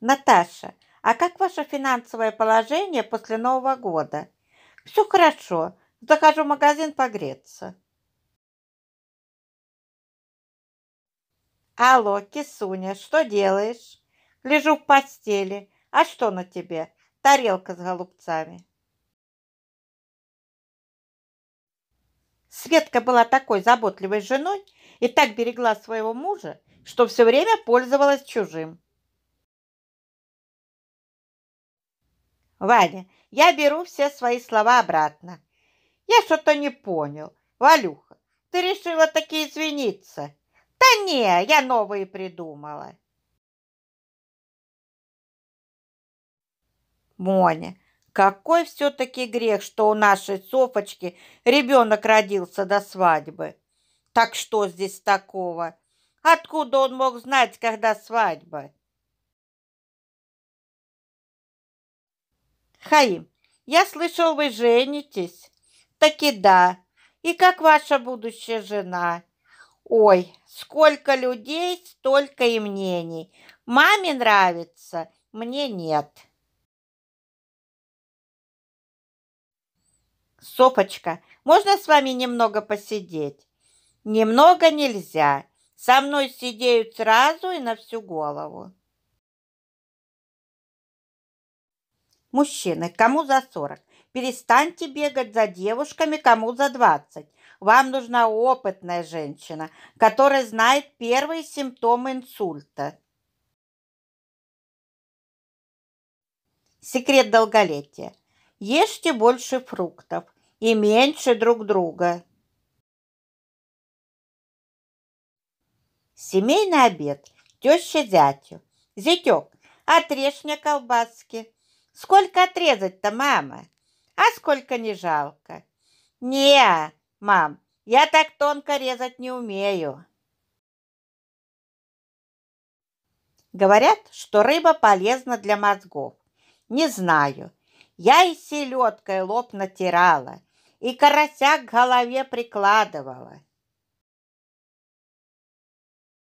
Наташа, а как ваше финансовое положение после Нового года? Все хорошо. Захожу в магазин погреться. Алло, кисуня, что делаешь? Лежу в постели. А что на тебе? Тарелка с голубцами. Светка была такой заботливой женой и так берегла своего мужа, что все время пользовалась чужим. Ваня, я беру все свои слова обратно. Я что-то не понял. Валюха, ты решила таки извиниться? Да не, я новые придумала. Моня, какой все-таки грех, что у нашей Софочки ребенок родился до свадьбы. Так что здесь такого? Откуда он мог знать, когда свадьба? Хаим, я слышал, вы женитесь. Таки да. И как ваша будущая жена? Ой, сколько людей, столько и мнений. Маме нравится, мне нет. Софочка, можно с вами немного посидеть? Немного нельзя. Со мной сидеют сразу и на всю голову. Мужчины, кому за сорок? Перестаньте бегать за девушками, кому за двадцать. Вам нужна опытная женщина, которая знает первые симптомы инсульта. Секрет долголетия. Ешьте больше фруктов и меньше друг друга. Семейный обед. Теща зятю. Зятек, отрежь мне колбаски. Сколько отрезать-то, мама? А сколько не жалко? Не, мам, я так тонко резать не умею. Говорят, что рыба полезна для мозгов. Не знаю. Я и селедкой лоб натирала, и карася к голове прикладывала.